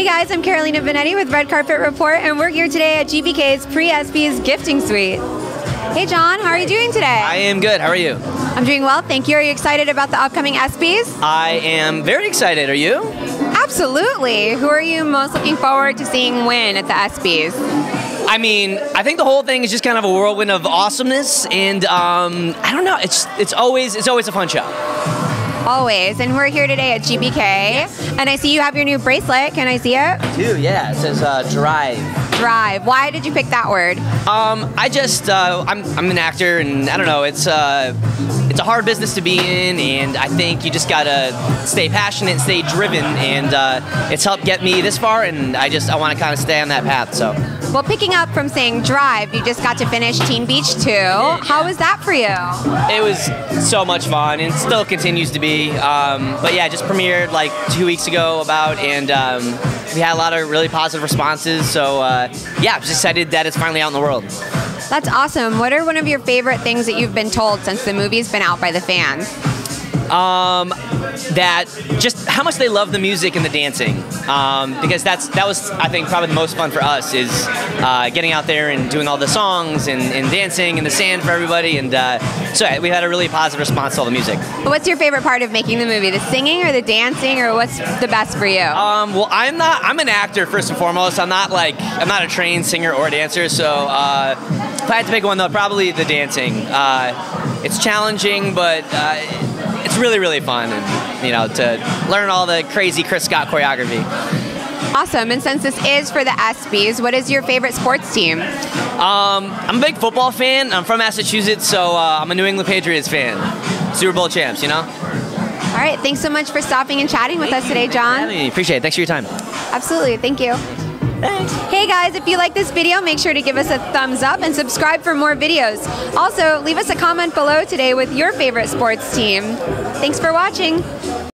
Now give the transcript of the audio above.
Hey guys, I'm Carolina Bonetti with Red Carpet Report, and we're here today at GBK's Pre-ESPYs Gifting Suite. Hey John, how are you doing today? I am good. How are you? I'm doing well, thank you. Are you excited about the upcoming ESPYs? I am very excited. Are you? Absolutely. Who are you most looking forward to seeing win at the ESPYs? I mean, I think the whole thing is just kind of a whirlwind of awesomeness, and um, I don't know. It's it's always it's always a fun show. Always. And we're here today at GBK. Yes. And I see you have your new bracelet. Can I see it? Too, yeah. It says uh, Drive. Drive. Why did you pick that word? Um, I just, uh, I'm, I'm an actor, and I don't know, it's, uh, it's a hard business to be in, and I think you just gotta stay passionate stay driven, and uh, it's helped get me this far, and I just, I wanna kind of stay on that path, so. Well, picking up from saying Drive, you just got to finish Teen Beach 2. How was that for you? It was so much fun, and still continues to be. Um, but yeah, just premiered like two weeks ago about, and um, we had a lot of really positive responses. So uh, yeah, I'm just excited that it's finally out in the world. That's awesome. What are one of your favorite things that you've been told since the movie's been out by the fans? Um, that just how much they love the music and the dancing, um, because that's that was I think probably the most fun for us is uh, getting out there and doing all the songs and, and dancing in the sand for everybody, and uh, so we had a really positive response to all the music. What's your favorite part of making the movie? The singing or the dancing, or what's the best for you? Um, well, I'm not. I'm an actor first and foremost. I'm not like I'm not a trained singer or dancer, so uh, if I had to pick one though, probably the dancing. Uh, it's challenging, but uh, it's really really fun, and you know to learn all the crazy Chris Scott choreography. Awesome. And since this is for the ESPYS, what is your favorite sports team? Um, I'm a big football fan. I'm from Massachusetts, so uh, I'm a New England Patriots fan. Super Bowl champs, you know. All right. Thanks so much for stopping and chatting with us today, John. Appreciate it. Thanks for your time. Absolutely. Thank you. Hey guys, if you like this video, make sure to give us a thumbs up and subscribe for more videos. Also, leave us a comment below today with your favorite sports team. Thanks for watching.